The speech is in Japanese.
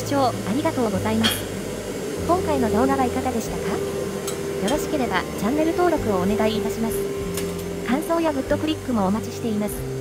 視聴ありがとうございます。今回の動画はいかがでしたか？よろしければチャンネル登録をお願いいたします。感想やグッドクリックもお待ちしています。